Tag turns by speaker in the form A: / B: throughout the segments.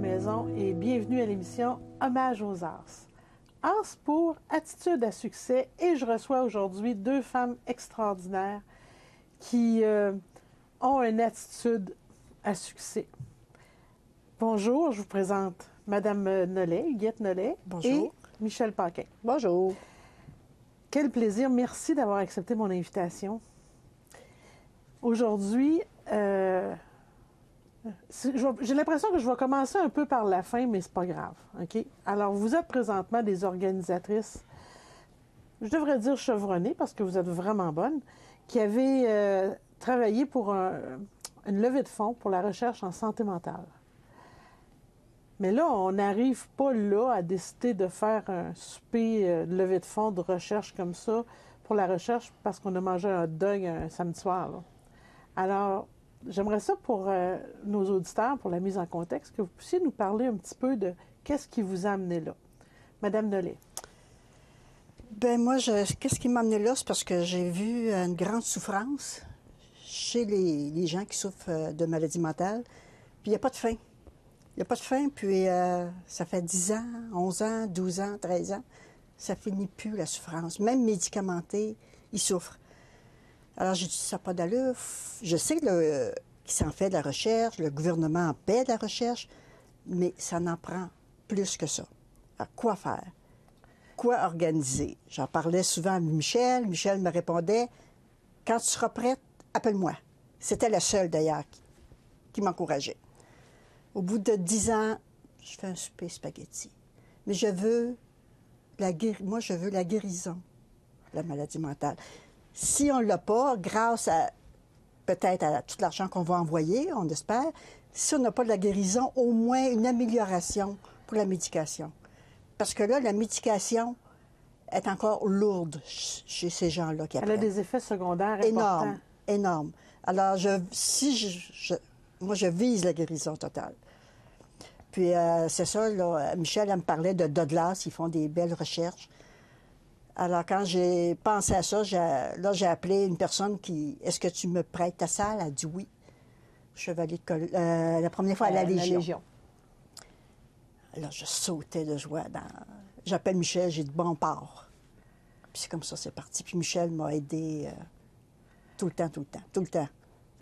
A: Maison et bienvenue à l'émission Hommage aux Arts. Ars pour Attitude à succès et je reçois aujourd'hui deux femmes extraordinaires qui euh, ont une attitude à succès. Bonjour, je vous présente Madame Nollet, Guette Nollet
B: Bonjour.
A: et Michel Paquin.
B: Bonjour.
A: Quel plaisir, merci d'avoir accepté mon invitation. Aujourd'hui, euh, j'ai l'impression que je vais commencer un peu par la fin, mais c'est pas grave. OK? Alors, vous êtes présentement des organisatrices, je devrais dire chevronnées, parce que vous êtes vraiment bonnes, qui avez euh, travaillé pour un- une levée de fonds pour la recherche en santé mentale. Mais là, on n'arrive pas là à décider de faire un souper euh, de levée de fonds de recherche comme ça pour la recherche parce qu'on a mangé un hot dog un samedi soir. Alors, j'aimerais ça pour euh, nos auditeurs, pour la mise en contexte, que vous puissiez nous parler un petit peu de qu'est-ce qui vous a amené là. Madame Nollet.
B: Ben moi, je, qu'est-ce qui m'a amené là, c'est parce que j'ai vu une grande souffrance chez les, gens qui souffrent euh, de maladies mentales. Puis il n'y a pas de fin. Il n'y a pas de fin, puis euh, ça fait 10 ans, 11 ans, 12 ans, 13 ans. Ça finit plus, la souffrance. Même médicamentés, ils souffrent. Alors j'ai dit, ça pas d'allure. Je sais le- qu'il s'en fait de la recherche, le gouvernement en paie de la recherche, mais ça n'en prend plus que ça. À quoi faire? quoi organiser? J'en parlais souvent à Michel. Michel me répondait Quand tu seras prête, appelle-moi. C'était la seule, d'ailleurs, qui, qui m'encourageait. Au bout de dix ans, je fais un souper spaghetti. Mais je veux la guéri- Moi, je veux la guérison de la maladie mentale. Si on ne l'a pas, grâce à peut-être à tout l'argent qu'on va envoyer, on espère, si on n'a pas de la guérison, au moins une amélioration pour la médication. Parce que là, la médication est encore lourde ch- chez ces gens-là qui
A: Elle a des effets secondaires
B: Énorme,
A: importants.
B: énorme. Alors, je, si je, je- moi, je vise la guérison totale. Puis, euh, c'est ça, là, Michel, elle me parlait de Douglas, ils font des belles recherches. Alors, quand j'ai pensé à ça, j'ai- là, j'ai appelé une personne qui, est-ce que tu me prêtes ta salle? Elle a dit oui. Chevalier de Col- euh, la première fois à la
C: Euh,
B: Légion. Alors, je sautais de joie. Dans... J'appelle Michel, j'ai dit bon, on part. Puis c'est comme ça, c'est parti. Puis Michel m'a aidé euh, tout le temps, tout le temps, tout le temps.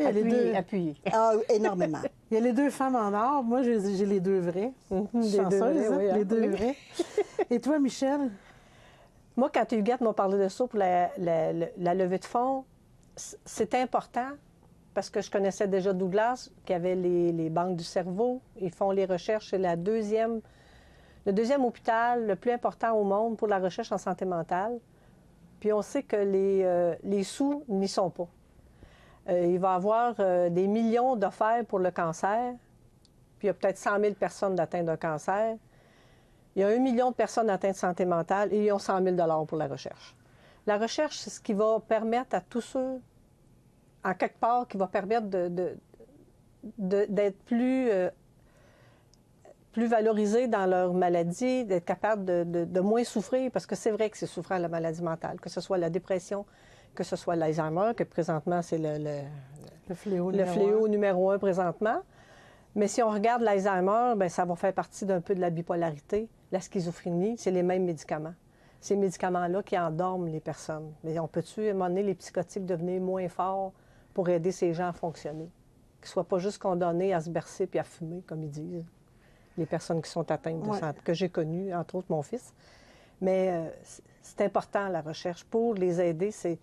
A: Il y a les deux-
C: Appuyé, appuyé.
B: Ah, énormément.
A: Il y a les deux femmes en or. Moi, j'ai j'ai les deux vrais.
C: Mhm, les deux
A: hein?
C: oui, hein?
A: Les deux
C: Oui.
A: vrais. Et toi, Michel?
C: Moi, quand Huguette m'a parlé de ça pour la, levée de fonds, c'est important parce que je connaissais déjà Douglas, qui avait les, banques du cerveau. Ils font les recherches. C'est deuxième, le deuxième hôpital le plus important au monde pour la recherche en santé mentale. Puis on sait que les, euh, sous n'y sont pas. Euh, il va y avoir euh, des millions d'offertes pour le cancer. Puis il y a peut-être 100 000 personnes atteintes d'un cancer. Il y a un million de personnes atteintes de santé mentale et ils ont 100 000 pour la recherche. La recherche, c'est ce qui va permettre à tous ceux, en quelque part, qui va permettre de- de- de- d'être plus, euh, plus valorisés dans leur maladie, d'être capable de, moins souffrir, parce que c'est vrai que c'est souffrant la maladie mentale, que ce soit la dépression, que ce soit l'Alzheimer, que présentement c'est le- le,
A: Le fléau.
C: le
A: numéro
C: fléau
A: un.
C: numéro un présentement. Mais si on regarde l'Alzheimer, ben, ça va faire partie d'un peu de la bipolarité. La schizophrénie, c'est les mêmes médicaments. Ces médicaments-là qui endorment les personnes. Mais on peut-tu, à un moment donné, les psychotiques devenir moins forts pour aider ces gens à fonctionner? Qu'ils ne soient pas juste condamnés à se bercer puis à fumer, comme ils disent. Les personnes qui sont atteintes de
A: Ouais.
C: santé, que j'ai connues, entre autres mon fils. Mais euh, c'est- important, la recherche, pour les aider. C'est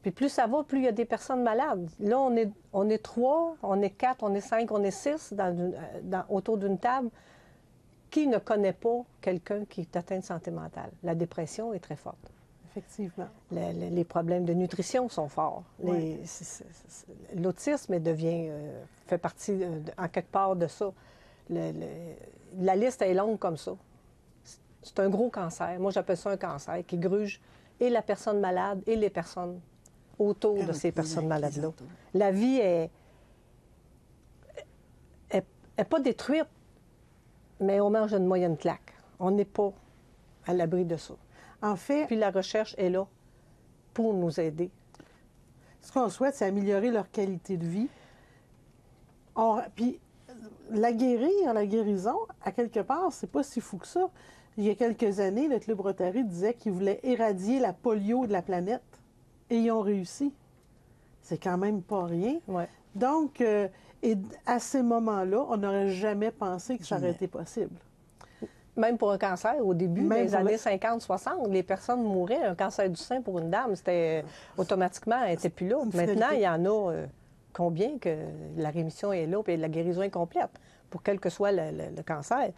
C: puis plus ça va, plus il y a des personnes malades. Là, on est, on est trois, on est quatre, on est cinq, on est six dans euh, dans- autour d'une table. Qui ne connaît pas quelqu'un qui est atteint de santé mentale? La dépression est très forte.
A: Effectivement.
C: Le- le- les problèmes de nutrition sont forts.
A: Ouais.
C: L'autisme devient, euh, fait partie, euh, de- en quelque part, de ça. Le- le- la liste est longue comme ça. C'est- un gros cancer. Moi, j'appelle ça un cancer qui gruge et la personne malade et les personnes autour de
B: Ah,
C: ces personnes malades-là. La vie est, est, est pas détruite, mais on mange une moyenne claque. On n'est pas à l'abri de ça.
A: En fait,
C: Puis la recherche est là pour nous aider.
A: ce qu'on souhaite, c'est améliorer leur qualité de vie. On- puis, la guérir, la guérison, à quelque part, c'est pas si fou que ça. Il y a quelques années, le Club Rotary disait qu'il voulait éradier la polio de la planète. Et ils ont réussi. C'est quand même pas rien.
C: Ouais.
A: Donc, euh, et à ces moments-là, on n'aurait jamais pensé que ça aurait été possible.
C: Même pour un cancer, au début
A: Même
C: des années
A: le-
C: 50-60, les personnes mouraient. Un cancer du sein pour une dame, c'était automatiquement, elle n'était plus là. Maintenant, il y en a euh, combien que la rémission est là, puis la guérison est complète, pour quel que soit le, le- le cancer.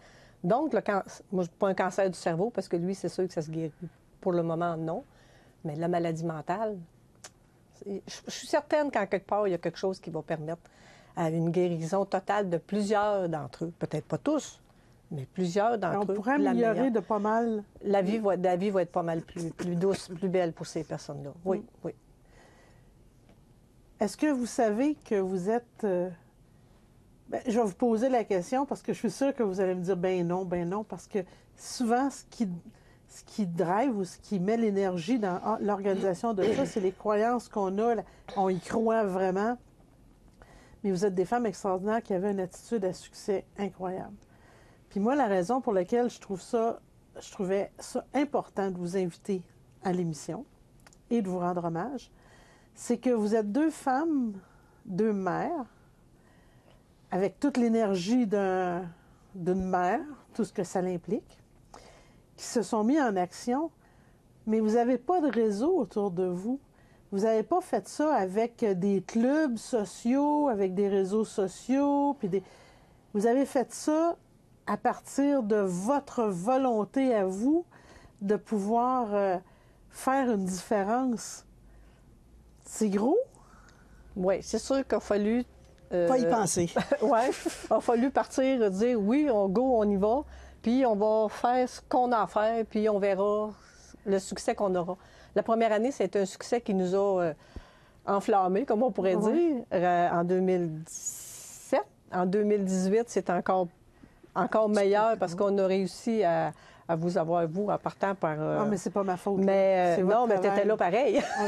C: Donc, le can- moi, pas un cancer du cerveau, parce que lui, c'est sûr que ça se guérit. Pour le moment, non. Mais la maladie mentale, je suis certaine qu'en quelque part, il y a quelque chose qui va permettre à une guérison totale de plusieurs d'entre eux. Peut-être pas tous, mais plusieurs
A: On
C: d'entre eux.
A: pourrait
C: la
A: améliorer de pas mal.
C: La vie, va, la vie va être pas mal plus, plus douce, plus belle pour ces personnes-là. Oui, oui.
A: Est-ce que vous savez que vous êtes. euh, ben, je vais vous poser la question parce que je suis sûre que vous allez me dire ben non, ben non, parce que souvent, ce qui, ce qui drive ou ce qui met l'énergie dans ah, l'organisation de ça, c'est les croyances qu'on a. On y croit vraiment. Mais vous êtes des femmes extraordinaires qui avaient une attitude à succès incroyable. Puis moi, la raison pour laquelle je trouve ça, je trouvais ça important de vous inviter à l'émission et de vous rendre hommage, c'est que vous êtes deux femmes, deux mères, avec toute l'énergie d'un- d'une mère, tout ce que ça l'implique, qui se sont mis en action, mais vous n'avez pas de réseau autour de vous. Vous n'avez pas fait ça avec des clubs sociaux, avec des réseaux sociaux, puis des... Vous avez fait ça à partir de votre volonté à vous de pouvoir euh, faire une différence. C'est gros?
C: Oui, c'est sûr qu'il a fallu. euh,
B: Pas y penser.
C: oui, il a fallu partir, dire oui, on go, on y va, puis on va faire ce qu'on a à faire, puis on verra le succès qu'on aura. La première année, c'est un succès qui nous a euh, enflammés, comme on pourrait dire, euh, en 2017. En 2018, c'est encore, encore meilleur parce qu'on a réussi à, à vous avoir, vous, en partant par. euh,
A: Non, mais c'est pas ma faute.
C: mais, euh, non, mais tu
A: travail.
C: étais là pareil.
A: Oh.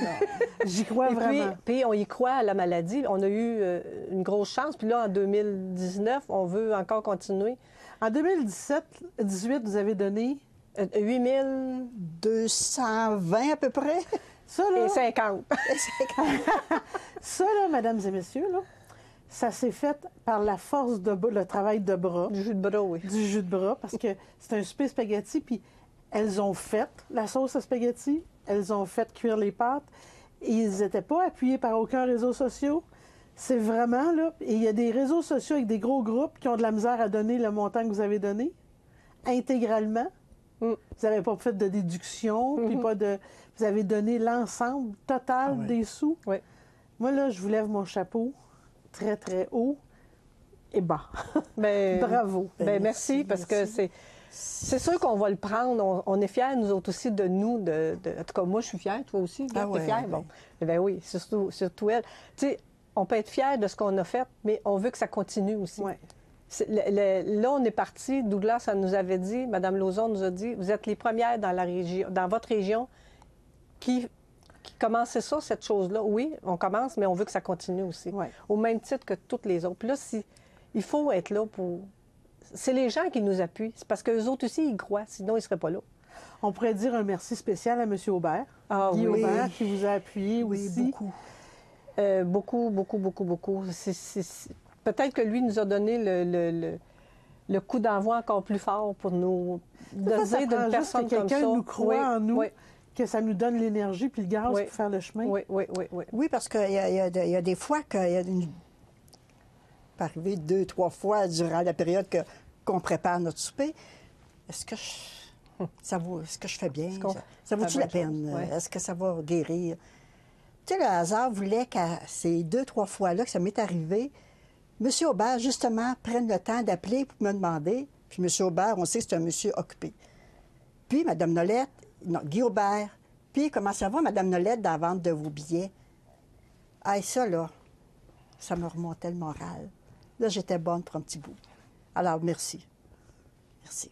A: J'y crois
C: Et puis,
A: vraiment.
C: puis, on y croit à la maladie. On a eu euh, une grosse chance. Puis là, en 2019, on veut encore continuer.
A: En 2017, 18, vous avez donné
C: Euh, 8000
B: 220 à peu près.
A: ça, là.
C: et 50.
A: Ça, là, mesdames et messieurs, là, ça s'est fait par la force de le travail de bras,
C: du jus de bras, oui.
A: du jus de bras, parce que c'est un souper spaghetti, puis elles ont fait la sauce à spaghetti, elles ont fait cuire les pâtes, et ils n'étaient pas appuyés par aucun réseau social. C'est vraiment, là, et il y a des réseaux sociaux avec des gros groupes qui ont de la misère à donner le montant que vous avez donné, intégralement.
C: Mm.
A: Vous n'avez pas fait de déduction, puis pas de... Vous avez donné l'ensemble total
B: Ah ouais.
A: des sous?
C: Oui.
A: Moi, là, je vous lève mon chapeau très, très haut et bas.
C: Ben,
A: Bravo.
C: ben,
B: Ben,
C: merci,
B: merci,
C: parce que c'est. C'est sûr qu'on va le prendre. On, on est fiers, nous autres aussi, de nous. De, de- en tout cas, moi, je suis fière. Toi aussi,
B: Ah ouais,
C: fière?
B: ben.
C: Bon. Eh Ben oui, surtout, surtout elle. Tu sais, on peut être fier de ce qu'on a fait, mais on veut que ça continue aussi. Le- le- là, on est parti. Douglas, ça nous avait dit, Mme Lauzon nous a dit, vous êtes les premières dans, la région, dans votre région qui, qui commencez ça, cette chose-là. Oui, on commence, mais on veut que ça continue aussi.
A: Ouais.
C: Au même titre que toutes les autres. Puis là, si, il faut être là pour. C'est les gens qui nous appuient. C'est parce qu'eux autres aussi, ils croient. Sinon, ils ne seraient pas là.
A: On pourrait dire un merci spécial à M. Aubert.
C: Ah
A: Guy
C: oui.
A: Aubert, qui vous a appuyé
B: Oui,
A: aussi.
B: beaucoup.
C: Euh, beaucoup, beaucoup, beaucoup, beaucoup. C'est- Peut-être que lui nous a donné le, le- le- le coup d'envoi encore plus fort pour nous
A: prend
C: d'une personne
A: que
C: comme ça.
A: quelqu'un nous croit
C: Oui,
A: en nous,
C: Oui,
A: que ça nous donne l'énergie puis le gaz
C: Oui.
A: pour faire le chemin.
C: oui, oui, oui, oui.
B: Oui, parce qu'il y, a- il y a y des fois qu'il y a une... arrivé deux, trois fois durant la période que- qu'on prépare notre souper. Est-ce que je... ça vaut, est-ce que je fais bien? Ça, ça vaut-tu la peine? Est-ce que ça va guérir? Tu sais, le hasard voulait qu'à ces deux, trois fois-là que ça m'est arrivé, M. Aubert, justement, prenne le temps d'appeler pour me demander. Puis M. Aubert, on sait que c'est un monsieur occupé. Puis Mme Nolette, non, Guy Aubert. Puis comment ça va, Mme Nolette, dans la vente de vos billets? Ah, ça, là, ça me remontait le moral. Là, j'étais bonne pour un petit bout. Alors, merci. Merci.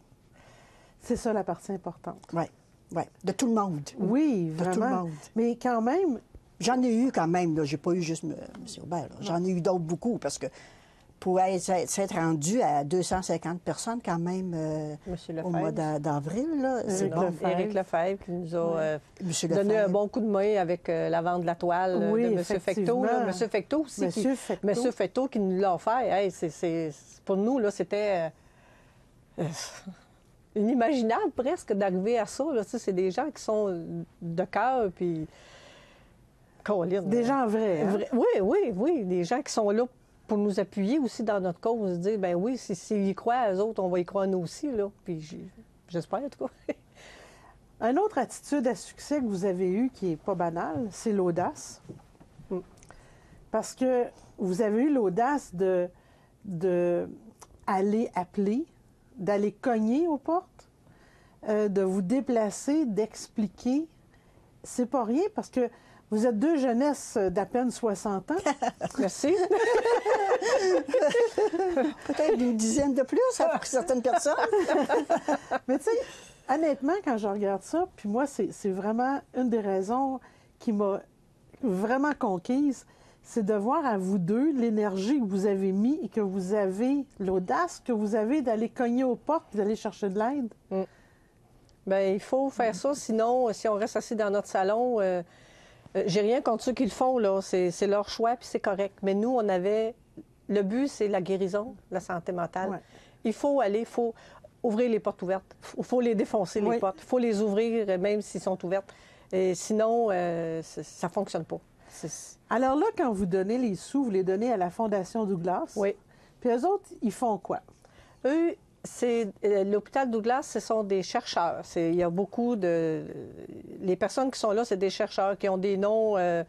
A: C'est ça la partie importante.
B: Oui, oui. De tout le monde.
A: Oui,
B: De tout le
A: vraiment.
B: monde.
A: Mais quand même,
B: J'en ai eu quand même, là. J'ai pas eu juste M. M. Aubert. là. J'en ai eu d'autres beaucoup parce que pour être- s'être rendu à 250 personnes quand même euh, au mois d'a- d'avril. là. C'est bon.
C: Éric Lefebvre qui nous a euh, donné un bon coup de main avec euh, la vente de la toile euh,
A: Oui,
C: de M. Fecteau. M. Fecteau aussi.
A: Monsieur
C: qui,
A: Fecteau.
C: Monsieur Fecteau qui nous l'a offert. Hey, c'est- pour nous, là, c'était euh, euh, inimaginable presque d'arriver à ça. là. C'est des gens qui sont de cœur, puis...
A: Des
C: euh,
A: gens vrais. hein?
C: Vrai- Oui, oui, oui. Des gens qui sont là pour nous appuyer aussi dans notre cause. Dire, ben oui, si- s'ils y croient, eux autres, on va y croire nous aussi. Là. Puis j'espère, en tout cas.
A: Une autre attitude à succès que vous avez eue qui n'est pas banale, c'est l'audace.
C: Mm.
A: Parce que vous avez eu l'audace de, de aller appeler, d'aller cogner aux portes, euh, de vous déplacer, d'expliquer. C'est pas rien parce que vous êtes deux jeunesses d'à peine 60 ans.
C: Merci.
B: Peut-être une dizaine de plus pour certaines personnes.
A: Mais tu sais, honnêtement, quand je regarde ça, puis moi, c'est vraiment une des raisons qui m'a vraiment conquise, c'est de voir à vous deux l'énergie que vous avez mis et que vous avez, l'audace que vous avez d'aller cogner aux portes et d'aller chercher de l'aide.
C: Ben, il faut faire ça, sinon, si on reste assis dans notre salon, euh, euh, j'ai rien contre ceux qui le font, là. C'est c'est leur choix, puis c'est correct. Mais nous, on avait. Le but, c'est la guérison, la santé mentale.
A: Ouais.
C: Il faut aller, il faut ouvrir les portes ouvertes. Il faut les défoncer, les portes. Il faut les ouvrir, même s'ils sont ouvertes. Et sinon, euh, ça ne fonctionne pas.
A: Alors là, quand vous donnez les sous, vous les donnez à la Fondation Douglas.
C: Oui.
A: Puis eux autres, ils font quoi?
C: Eux, c'est euh, l'hôpital Douglas, ce sont des chercheurs. Il y a beaucoup de les personnes qui sont là, c'est des chercheurs qui ont des noms euh,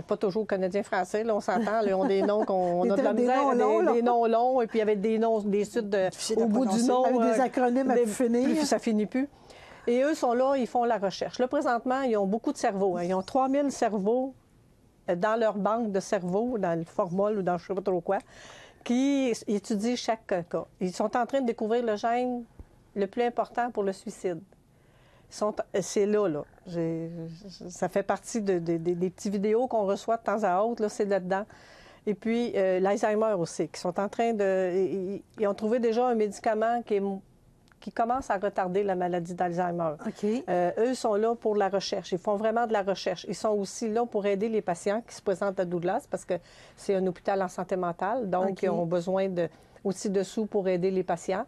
C: pas toujours canadiens-français, là, on s'entend, là, ils ont des noms qu'on on a de la
A: Des- des
C: misère,
A: noms longs,
C: des, des noms longs, et puis avec des noms, des suites de, au bout du nom.
A: Avec des
C: euh,
A: acronymes à
C: des-
A: plus finir.
C: plus ça finit plus. Et eux sont là, ils font la recherche. Là, présentement, ils ont beaucoup de cerveaux. hein. Ils ont 3000 cerveaux euh, dans leur banque de cerveaux, dans le formol ou dans je ne sais pas trop quoi, qui étudient chaque euh, cas. Ils sont en train de découvrir le gène le plus important pour le suicide. Euh, C'est là, là. Ça fait partie de- de- de- des petites vidéos qu'on reçoit de temps à autre, là, c'est là-dedans. Et puis, euh, l'Alzheimer aussi, qui sont en train de... Ils, ont trouvé déjà un médicament qui, est- qui commence à retarder la maladie d'Alzheimer.
A: OK.
C: Euh, eux sont là pour la recherche. Ils font vraiment de la recherche. Ils sont aussi là pour aider les patients qui se présentent à Douglas parce que c'est un hôpital en santé mentale. Donc, ils ont besoin de, aussi de sous pour aider les patients.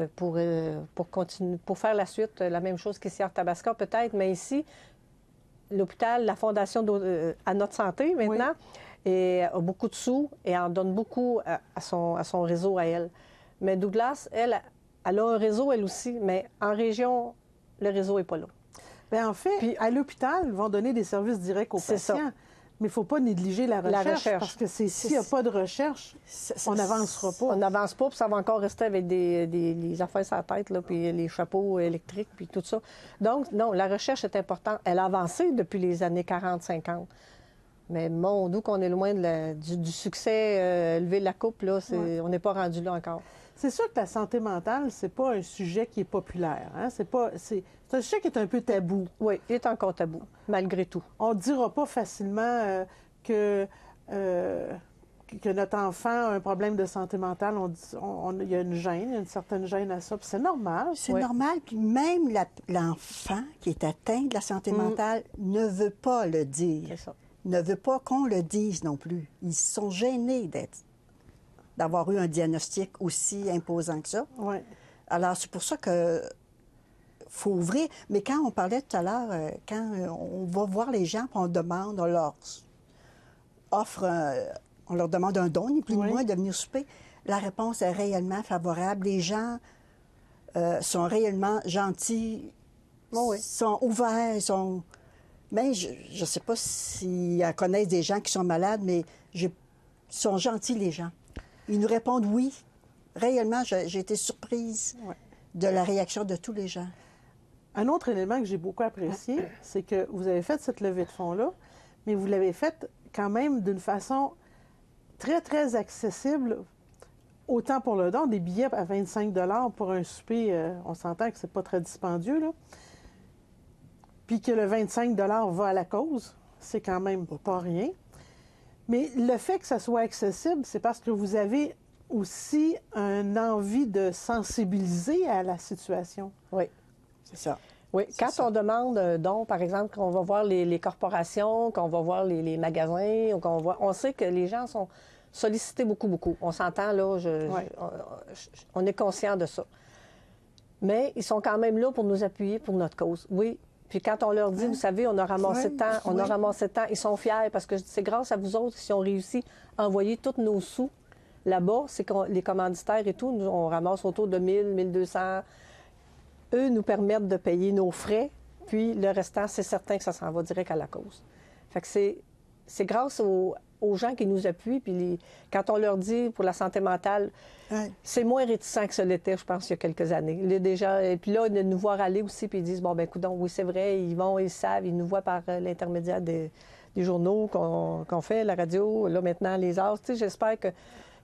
C: Euh, pour, euh, pour, continuer, pour faire la suite, euh, la même chose qu'ici à Tabasca peut-être, mais ici, l'hôpital, la Fondation à notre santé maintenant, et a beaucoup de sous et en donne beaucoup à, à son, à son réseau à elle. Mais Douglas, elle, elle a un réseau elle aussi, mais en région, le réseau n'est pas là.
A: Bien, en fait,
C: Puis-
A: à l'hôpital, ils vont donner des services directs aux
C: ça.
A: Mais il ne faut pas négliger la
C: La
A: recherche, parce que s'il n'y a pas de recherche, on n'avancera pas.
C: On n'avance pas, puis ça va encore rester avec des, des- les affaires sur la tête, là, puis les chapeaux électriques, puis tout ça. Donc, non, la recherche est importante. Elle a avancé depuis les années 40-50. Mais mon d'où qu'on est loin de la- du, du succès, euh, lever la coupe, là, c'est-
A: Ouais.
C: on n'est pas rendu là encore.
A: C'est sûr que la santé mentale, c'est pas un sujet qui est populaire. Hein? C'est pas, c'est, c'est un sujet qui est un peu tabou.
C: Oui, il est encore tabou, malgré tout.
A: On ne dira pas facilement euh, que, euh, que notre enfant a un problème de santé mentale. On dit, on- on- il y a une gêne, il y a une certaine gêne à ça. puis c'est normal.
B: C'est
C: Ouais.
B: normal. Puis même la- l'enfant qui est atteint de la santé mentale ne veut pas le dire.
C: C'est ça.
B: Ne veut pas qu'on le dise non plus. Ils sont gênés d'être d'avoir eu un diagnostic aussi imposant que ça.
A: Ouais.
B: Alors, c'est pour ça que faut ouvrir. Mais quand on parlait tout à l'heure, euh, quand euh, on va voir les gens, puis on demande, on leur offre, un- on leur demande un don, ni plus ni
A: Oui.
B: moins, de venir souper, la réponse est réellement favorable. Les gens euh, sont réellement gentils,
C: oui.
B: sont ouverts, sont... Mais je ne sais pas s'ils connaissent des gens qui sont malades, mais je- ils sont gentils, les gens. Ils nous répondent oui. Réellement, j'ai été surprise
A: Ouais.
B: de la réaction de tous les gens.
A: Un autre élément que j'ai beaucoup apprécié, c'est que vous avez fait cette levée de fonds-là, mais vous l'avez faite quand même d'une façon très, très accessible, autant pour le don, des billets à 25 pour un souper, euh, on s'entend que c'est pas très dispendieux, là. Puis que le 25 va à la cause, c'est quand même pas rien. Mais le fait que ça soit accessible, c'est parce que vous avez aussi une envie de sensibiliser à la situation.
C: Oui.
B: C'est ça.
C: Oui, quand
B: ça.
C: on demande un don, par exemple, qu'on va voir les, les corporations, qu'on va voir les, les magasins, ou qu'on voit, on sait que les gens sont sollicités beaucoup, beaucoup. On s'entend là, je- je-
A: Ouais.
C: on, je- on est conscient de ça. Mais ils sont quand même là pour nous appuyer pour notre cause. Oui. Puis quand on leur dit, vous savez, on a ramassé
B: Ouais,
C: tant, on a ramassé tant, ils sont fiers parce que c'est grâce à vous autres qui ont réussi à envoyer tous nos sous là-bas. C'est que les commanditaires et tout, nous, on ramasse autour de 1000, 1200 eux nous permettent de payer nos frais, puis le restant, c'est certain que ça s'en va direct à la cause. Fait que c'est, c'est grâce aux, aux gens qui nous appuient, puis les- quand on leur dit pour la santé mentale,
B: Ouais.
C: c'est moins réticent que ce l'était, je pense, il y a quelques années. Là, déjà, et puis là, de nous voir aller aussi, puis ils disent, bon, ben écoute, oui, c'est vrai, ils vont, ils savent, ils nous voient par euh, l'intermédiaire des, des journaux qu'on fait, la radio, là, maintenant, les arts. Tu sais, j'espère que,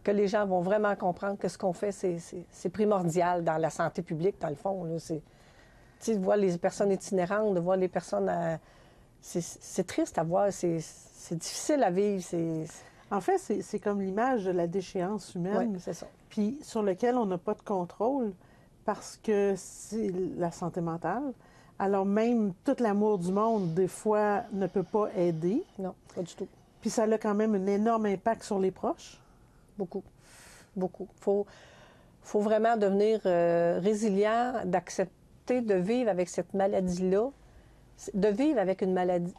C: que les gens vont vraiment comprendre que ce qu'on fait, c'est- primordial dans la santé publique, dans le fond. là. Tu sais, de voir les personnes itinérantes, de voir les personnes... à- c'est- triste à voir, c'est difficile à vivre.
A: En fait, c'est comme l'image de la déchéance humaine.
C: Oui, c'est ça.
A: puis sur lequel on n'a pas de contrôle parce que c'est la santé mentale. Alors même tout l'amour du monde, des fois, ne peut pas aider.
C: Non, pas du tout.
A: Puis ça a quand même un énorme impact sur les proches.
C: Beaucoup. Beaucoup. Il faut, faut vraiment devenir euh, résilient, d'accepter de vivre avec cette maladie-là, de vivre avec une maladie,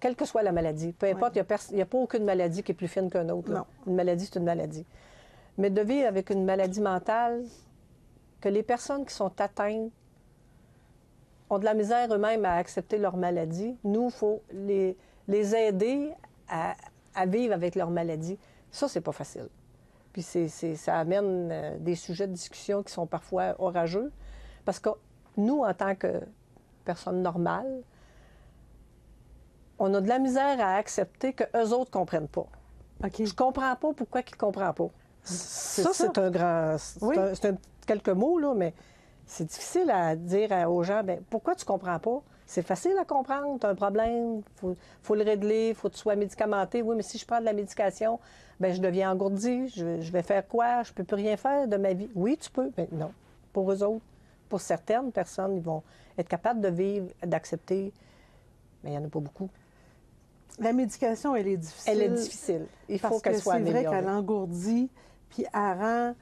C: quelle que soit la maladie. Peu importe, il n'y a, pas aucune maladie qui est plus fine qu'une autre.
A: Non.
C: Une maladie, c'est une maladie. Mais de vivre avec une maladie mentale, que les personnes qui sont atteintes ont de la misère eux-mêmes à accepter leur maladie. Nous, il faut les, les aider à, à vivre avec leur maladie. Ça, c'est pas facile. Puis c'est, c'est- ça amène euh, des sujets de discussion qui sont parfois orageux. Parce que nous, en tant que personnes normales, on a de la misère à accepter que eux autres comprennent pas.
A: OK.
C: Je comprends pas pourquoi qu'ils comprennent pas.
A: C'est
C: Ça,
A: ça.
C: c'est un grand. C'est
A: Oui.
C: un- quelques mots, là, mais c'est difficile à dire à- aux gens ben, pourquoi tu comprends pas? C'est facile à comprendre. Tu as un problème, il faut, faut le régler, il faut que tu sois médicamenté. Oui, mais si je prends de la médication, ben, je deviens engourdi. Je, vais- je vais faire quoi? Je peux plus rien faire de ma vie. Oui, tu peux. Mais non. Pour eux autres, pour certaines personnes, ils vont être capables de vivre, d'accepter. Mais il n'y en a pas beaucoup.
A: La médication, elle est difficile.
C: Elle est difficile. Il faut qu'elle
A: que
C: soit
A: c'est vrai
C: améliorée.
A: qu'elle engourdit, puis elle rend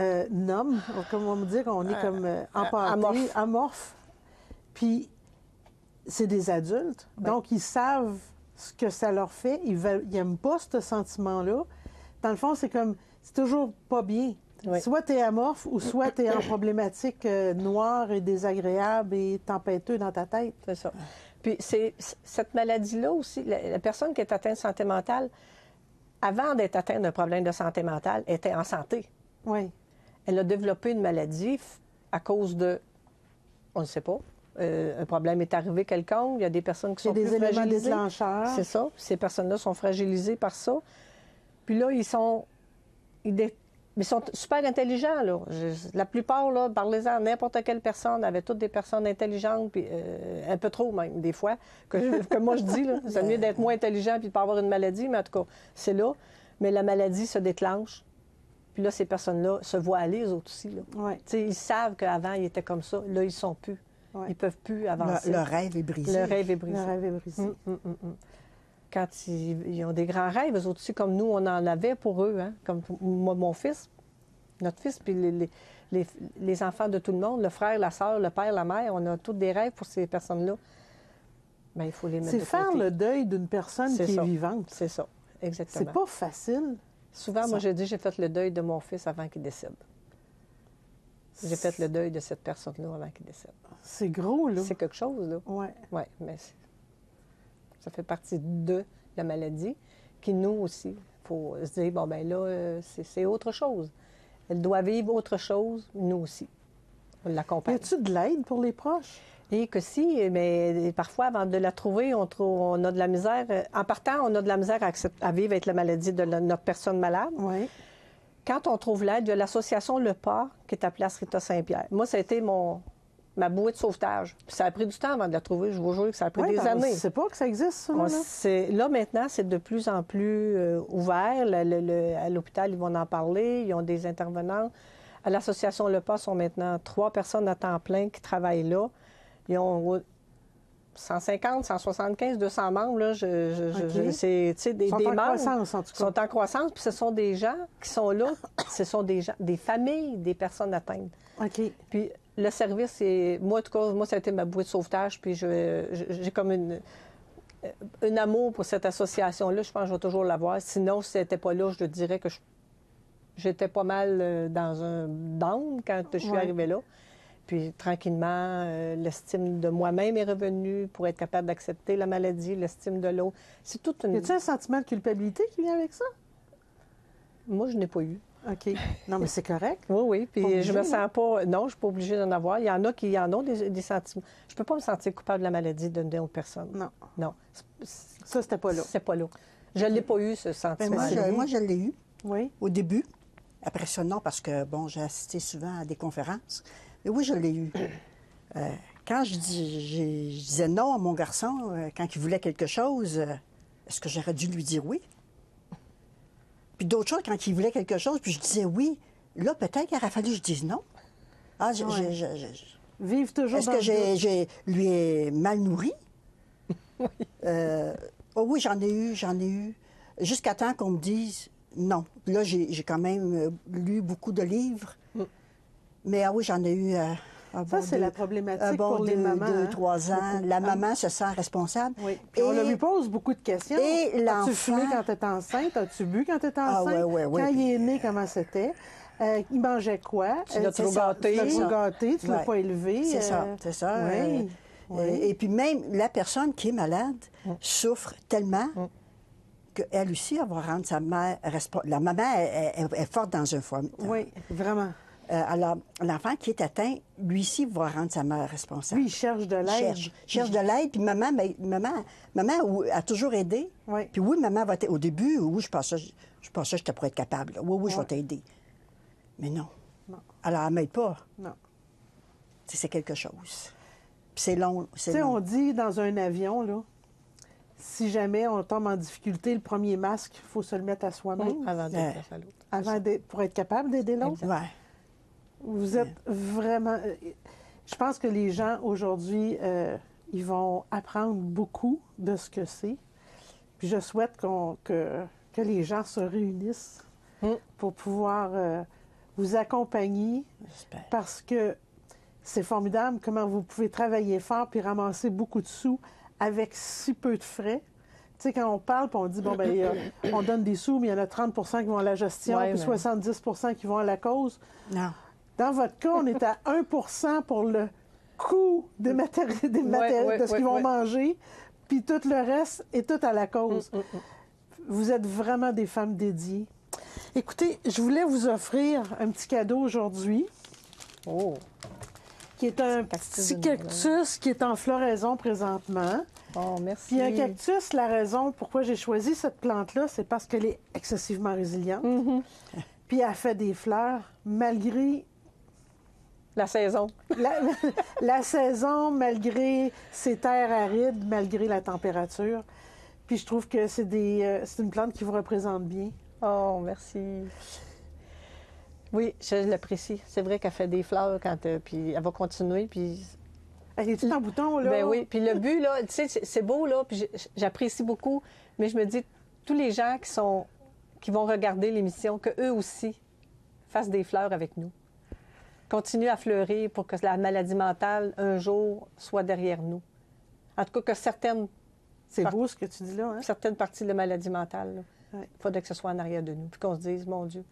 A: euh, numb, comme on me dit qu'on est comme euh, empâté,
C: amorphe.
A: amorphe. Puis c'est des adultes, donc ils savent ce que ça leur fait. Ils n'aiment pas ce sentiment-là. Dans le fond, c'est comme, c'est toujours pas bien.
C: Oui.
A: Soit tu es amorphe ou soit tu es en problématique euh, noire et désagréable et tempêteux dans ta tête.
C: C'est ça. Puis c'est cette maladie-là aussi, la, la personne qui est atteinte de santé mentale, avant d'être atteinte d'un problème de santé mentale, était en santé.
A: Oui.
C: Elle a développé une maladie à cause de, on ne sait pas, euh, un problème est arrivé quelconque, il y a des personnes qui
A: Il y a
C: sont
A: des
C: plus
A: éléments
C: fragilisées.
A: déclencheurs.
C: C'est ça. Ces personnes-là sont fragilisées par ça. Puis là, ils sont. Ils, dé- mais ils sont super intelligents, là. Je- la plupart, là, parlez-en à n'importe quelle personne, avaient toutes des personnes intelligentes, puis euh, un peu trop même, des fois, que, je- que moi je dis, là. C'est mieux d'être moins intelligent puis de pas avoir une maladie, mais en tout cas, c'est là. Mais la maladie se déclenche. Puis là, ces personnes-là se voient aller, eux autres aussi, là.
A: Oui.
C: Tu sais, ils savent qu'avant, ils étaient comme ça. Là, ils sont plus.
A: Ouais.
C: Ils peuvent plus avancer.
B: le rêve est brisé.
C: Le rêve est brisé.
A: Le rêve est brisé.
C: Hum, hum, hum. Quand ils, ils ont des grands rêves, eux aussi, comme nous, on en avait pour eux, hein? comme moi, mon fils, notre fils, puis les, les- les- les enfants de tout le monde, le frère, la sœur, le père, la mère, on a tous des rêves pour ces personnes-là. Bien, il faut les mettre
A: C'est
C: de
A: faire
C: côté.
A: le deuil d'une personne
C: C'est
A: qui
C: ça.
A: est vivante.
C: C'est ça, exactement.
A: C'est pas facile.
C: Souvent,
B: Ça.
C: moi, j'ai dit, j'ai fait le deuil de mon fils avant qu'il décède. J'ai fait le deuil de cette personne-là avant qu'il décède.
A: C'est gros, là.
C: C'est quelque chose, là.
A: Ouais.
C: Oui, mais c'est- ça fait partie de la maladie qui, nous aussi, il faut se dire, bon, ben là, euh, c'est autre chose. Elle doit vivre autre chose, nous aussi. On
A: Y
C: l'accompagne.
A: a-tu de l'aide pour les proches?
C: Et que si, mais parfois, avant de la trouver, on, trouve, on a de la misère. euh, En partant, on a de la misère à, vivre avec la maladie de la- notre personne malade.
A: Oui.
C: Quand on trouve l'aide, il y a l'association Le Pas qui est à Place Rita Saint-Pierre. Moi, ça a été mon, ma bouée de sauvetage. Puis ça a pris du temps avant de la trouver. Je vous jure que ça a pris
A: Ouais,
C: des
A: ben,
C: années.
A: Je sais pas que ça existe, ça.
C: On
A: là.
C: là, maintenant, c'est de plus en plus euh, ouvert. Le- le- le- à l'hôpital, ils vont en parler. Ils ont des intervenants. À l'association Le Pas, sont maintenant trois personnes à temps plein qui travaillent là. Ils ont 150, 175, 200 membres. Là. Je, c'est des,
A: Ils sont
C: des
A: en
C: membres
A: croissance, en tout
C: qui
A: cas.
C: sont en croissance. Puis ce sont des gens qui sont là. Ce sont des gens, des familles, des personnes atteintes.
A: OK.
C: Puis le service, c'est. Moi, en tout cas, moi, ça a été ma bouée de sauvetage. Puis j'ai comme une, euh, un amour pour cette association-là. Je pense que je vais toujours l'avoir. Sinon, si n'était pas là, je te dirais que je- j'étais pas mal euh, dans un down quand je suis
A: Ouais.
C: arrivée là. Puis tranquillement, euh, l'estime de moi-même est revenue pour être capable d'accepter la maladie, l'estime de l'autre. C'est toute une.
A: Y a-t-il un sentiment de culpabilité qui vient avec ça?
C: Moi, je n'ai pas eu.
A: OK. Non, mais c'est correct.
C: Oui, oui. Puis
A: Pas
C: je
A: obligé,
C: me sens pas. Non, je suis pas obligée d'en avoir. Il y en a qui en ont des, des sentiments. Je peux pas me sentir coupable de la maladie d'une autre personne.
A: Non.
C: Non. C'est-
A: Ça, c'était pas là.
C: C'est pas là. Je l'ai pas eu, ce sentiment.
B: moi, je, moi, je l'ai eu
A: Oui.
B: au début. Après ça, non, parce que, bon, j'ai assisté souvent à des conférences. Mais oui, je l'ai eu. Euh, quand je, dis, j'ai- je disais non à mon garçon, euh, quand il voulait quelque chose, euh, est-ce que j'aurais dû lui dire oui? Puis d'autres choses, quand il voulait quelque chose, puis je disais oui, là, peut-être qu'il aurait fallu que je dise non. Ah, je-
A: Ouais.
B: je- je- je-
A: Vivre toujours
B: est-ce que j'ai, lui ai mal nourri? Euh, oh oui, j'en ai eu, j'en ai eu. Jusqu'à temps qu'on me dise non. Là, j'ai, j'ai quand même euh, lu beaucoup de livres. Mais ah oui, j'en ai eu. euh,
A: Ça, c'est la problématique pour les mamans,
B: Deux,
A: hein.
B: trois ans. La maman se sent responsable.
A: Oui. Puis on lui pose beaucoup de questions.
B: et
A: As-tu
B: l'enfant-
A: fumé quand tu étais enceinte? As-tu bu quand tu étais
B: Ah,
A: enceinte?
B: ouais, ouais, ouais.
A: Quand il est né, comment c'était? Euh, il mangeait quoi?
C: Tu l'as
A: Euh,
C: trop gâté.
A: Tu l'as gâté, tu l'as pas élevé.
B: C'est ça,
A: euh,
B: c'est ça.
A: Oui. oui.
B: Et puis même la personne qui est malade souffre tellement qu'elle aussi, elle va rendre sa mère responsable. La maman est, est- est forte dans un foie.
A: Oui, vraiment.
B: Euh, alors, l'enfant qui est atteint, lui aussi, va rendre sa mère responsable.
A: Lui, il cherche de l'aide.
B: cherche, cherche de l'aide, puis maman, ben, maman, maman a toujours aidé.
A: Oui.
B: Puis oui, maman va t'aider. Au début, oui, je pensais, je pensais que j'étais pour être capable. Oui, oui, je vais t'aider. Mais non.
A: Non.
B: Alors, elle m'aide pas.
A: Non.
B: C'est quelque chose. Puis c'est long.
A: Tu sais, on dit dans un avion, là, si jamais on tombe en difficulté, le premier masque, il faut se le mettre à soi-même
C: Avant
B: Ouais.
C: passer à l'autre.
A: avant d'être- pour être capable d'aider l'autre.
B: Ouais.
A: Vous êtes vraiment. euh, Je pense que les gens aujourd'hui, euh, ils vont apprendre beaucoup de ce que c'est. Puis je souhaite que, que les gens se réunissent
C: Mm.
A: pour pouvoir euh, vous accompagner parce que c'est formidable comment vous pouvez travailler fort puis ramasser beaucoup de sous avec si peu de frais. Tu sais, quand on parle, puis on dit, bon, ben, a- on donne des sous, mais il y en a 30% qui vont à la gestion,
C: Ouais,
A: puis
C: mais-
A: 70% qui vont à la cause.
B: Non.
A: Dans votre cas, on est à 1% pour le coût des matériels, des matériels-
C: ouais,
A: de ce
C: ouais,
A: qu'ils vont manger, puis tout le reste est tout à la cause.
C: Mm,
A: Vous êtes vraiment des femmes dédiées. Écoutez, je voulais vous offrir un petit cadeau aujourd'hui,
C: Oh,
A: qui est un petit cactus qui est en floraison présentement.
C: oh merci.
A: Puis un cactus, la raison pourquoi j'ai choisi cette plante-là, c'est parce qu'elle est excessivement résiliente.
C: Mm-hmm.
A: Puis elle fait des fleurs malgré
C: La saison.
A: La, la saison, malgré ces terres arides, malgré la température. Puis je trouve que c'est des, euh, c'est une plante qui vous représente bien.
C: Oh, merci. Oui, je l'apprécie. C'est vrai qu'elle fait des fleurs quand. euh, puis elle va continuer. Puis.
A: Elle est tout en bouton, là?
C: Ben oui. Puis le but, là, tu sais, c'est- beau, là. Puis j'apprécie beaucoup. Mais je me dis, tous les gens qui sont. qui vont regarder l'émission, qu'eux aussi fassent des fleurs avec nous. Continuent à fleurir pour que la maladie mentale, un jour, soit derrière nous. En tout cas, que certaines,
A: C'est beau ce que tu dis là. Hein?
C: certaines parties de la maladie mentale, il
A: Ouais.
C: faudrait que ce soit en arrière de nous. Puis qu'on se dise, mon Dieu,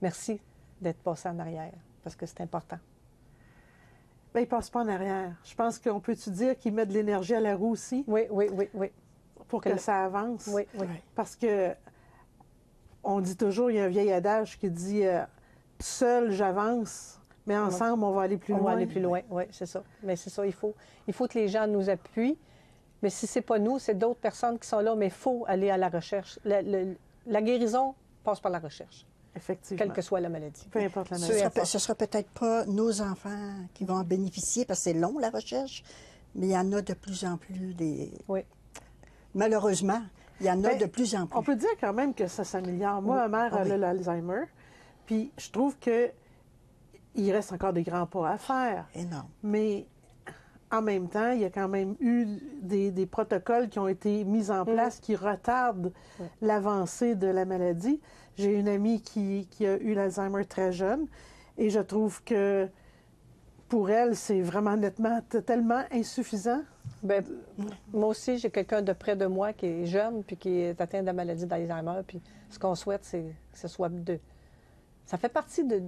C: merci d'être passé en arrière, parce que c'est important.
A: Ben, il passe pas en arrière. Je pense qu'on peut-tu dire qu'il met de l'énergie à la roue aussi?
C: Oui, oui, oui, oui.
A: pour
C: Que
A: que
C: le-
A: ça avance?
C: Oui, oui.
A: Parce que on dit toujours, il y a un vieil adage qui dit euh, seul j'avance, mais ensemble on va aller plus
C: On
A: loin.
C: va aller plus loin, oui, c'est ça. Mais c'est ça, il faut, il faut que les gens nous appuient. Mais si c'est pas nous, c'est d'autres personnes qui sont là, mais il faut aller à la recherche. La, le- la guérison passe par la recherche.
A: effectivement.
C: quelle que soit la maladie.
A: Peu importe la
B: Ce
A: maladie.
B: sera,
C: importe.
B: ce sera peut-être pas nos enfants qui vont en bénéficier parce que c'est long, la recherche, mais il y en a de plus en plus. Des...
C: Oui.
B: Malheureusement, il y en a
A: Ben,
B: de plus en plus.
A: On peut dire quand même que ça s'améliore. Moi, ma mère,
B: Ah
A: elle
B: oui.
A: a l'Alzheimer, puis je trouve que il reste encore des grands pas à faire.
B: Énorme.
A: Mais en même temps, il y a quand même eu des, des protocoles qui ont été mis en place qui retardent l'avancée de la maladie. J'ai une amie qui, qui a eu l'Alzheimer très jeune et je trouve que pour elle, c'est vraiment nettement tellement insuffisant.
C: Ben, moi aussi, j'ai quelqu'un de près de moi qui est jeune puis qui est atteint de la maladie d'Alzheimer. Puis ce qu'on souhaite, c'est que ce soit de. Ça fait partie de.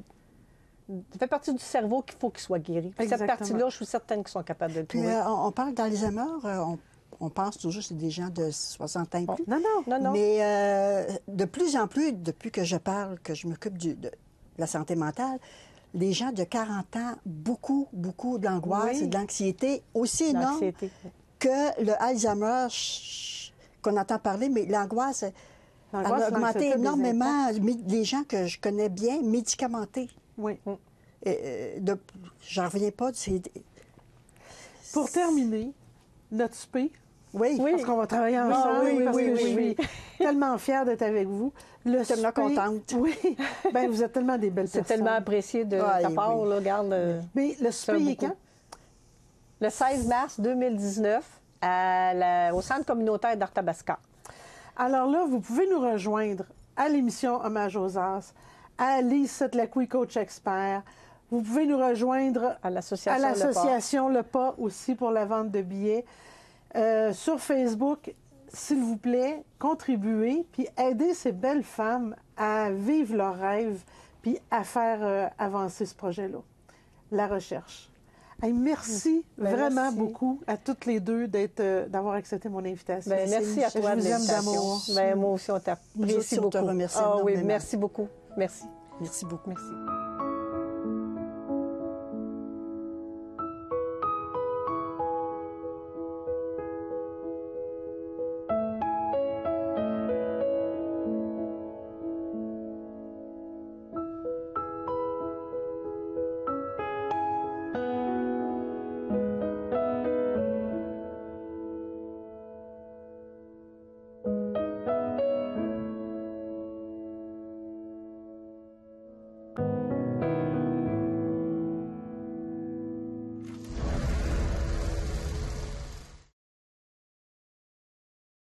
C: Ça fait partie du cerveau qu'il faut qu'il soit guéri. Puis cette partie-là, je suis certaine qu'ils sont capables de le
B: Puis
C: trouver.
B: euh, on, parle d'Alzheimer, euh, on, on pense toujours que c'est des gens de 60 ans et plus.
A: Non, non.
C: non, non.
B: Mais euh, de plus en plus, depuis que je parle, que je m'occupe de la santé mentale, les gens de 40 ans, beaucoup, beaucoup d'angoisse
A: Oui.
B: et de l'anxiété, aussi énorme que le Alzheimer qu'on entend parler, mais l'angoisse, a augmenté énormément. Les gens que je connais bien, médicamentés.
A: Oui.
B: Et, euh, de- J'en reviens pas. c'est-
A: Pour terminer, notre spé,
B: Oui,
C: Oui.
A: parce qu'on va travailler
B: Ah,
A: ensemble,
B: oui, oui,
A: parce
B: oui,
A: que
B: oui,
A: je suis tellement fière d'être avec vous. Le
B: Tellement
A: spé-
B: contente.
A: Oui, ben vous êtes tellement des belles
C: C'est
A: personnes.
C: tellement apprécié de
B: Ouais,
C: ta part,
B: oui.
C: là, regarde. euh,
A: Mais le spé, est quand?
C: Le 16 mars 2019, à la- au centre communautaire d'Arthabasca.
A: Alors là, vous pouvez nous rejoindre à l'émission Hommage aux As, Lise Setlacouille, coach expert. Vous pouvez nous rejoindre
C: À l'association Le Pas.
A: l'association Le Pas aussi pour la vente de billets. Euh, sur Facebook, s'il vous plaît, contribuez, puis aidez ces belles femmes à vivre leurs rêves, puis à faire euh, avancer ce projet-là, la recherche. Hey, merci
C: Ben,
A: vraiment
C: merci.
A: beaucoup à toutes les deux d'être, euh, d'avoir accepté mon invitation.
C: Ben, merci à
A: Je
C: toi de
A: vous aime d'amour.
C: Ben, moi aussi, on t'apprécie beaucoup.
B: te remercie
C: Ah oui, merci beaucoup. Merci.
B: merci beaucoup.
C: Merci.